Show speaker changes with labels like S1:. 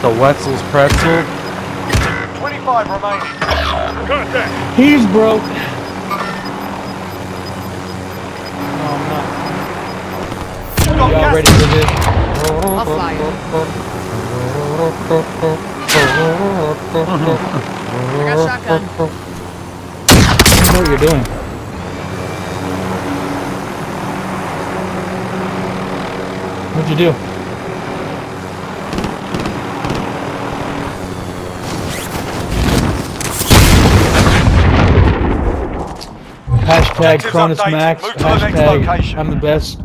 S1: The Wetzel's pretzel.
S2: 25 remaining.
S3: Contact.
S1: He's broke. No, I'm not.
S2: Got
S1: Y'all ready for this?
S4: I'll fly you. I got shotgun.
S1: I know what you're doing. What'd you do? Hashtag Cronus. Max.
S2: Move to the next
S1: Hashtag. I'm the best.